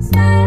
Smile.